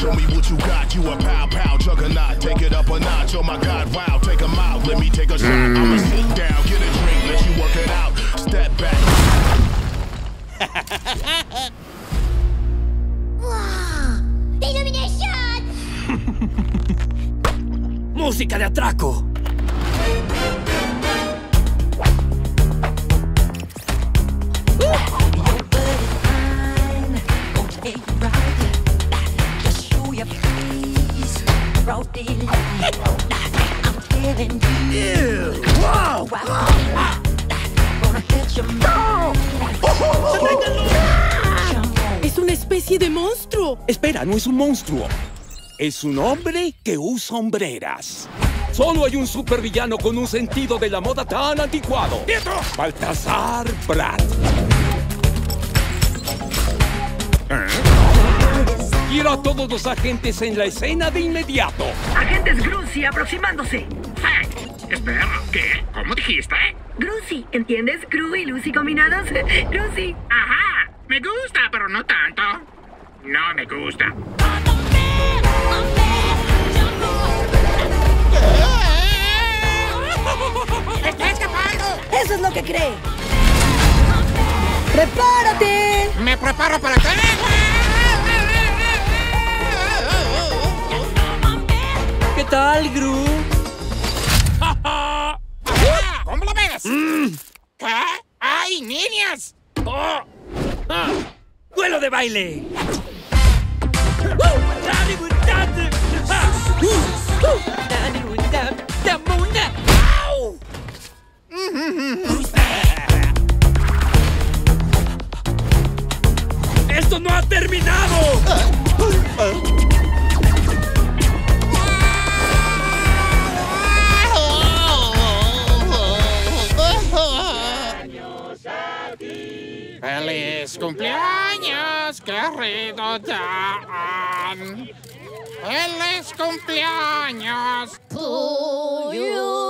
Show me what you got. You a pow pow juggernaut. Take it up a notch. Oh my God, wow. Take 'em out. Let me take a shot. I'ma mm. sit down, get a drink, let you work it out. Step back. ¡Wow! ¡Illumination! ¡Música de atraco! Es una especie de monstruo. Espera, no es un monstruo. Es un hombre que usa hombreras. Solo hay un supervillano con un sentido de la moda tan anticuado. ¡Quieto! Baltasar Brat. Quiero a todos los agentes en la escena de inmediato. Agentes Grucy aproximándose. Espera, ¿qué? ¿Cómo dijiste? Grucy, ¿entiendes? Gru y Lucy combinados. Grucy. Ajá, me gusta, pero no tanto. No me gusta. ¡Está escapando! Eso es lo que cree. ¡Prepárate! Me preparo para qué. Tal, Gru? ¿Cómo lo ves? ¿Qué? ¡Ay, niñas! Oh. Ah. ¡Duelo de baile! ¡Esto no ha terminado! ¡Feliz cumpleaños, querido Dan! ¡Feliz cumpleaños! To.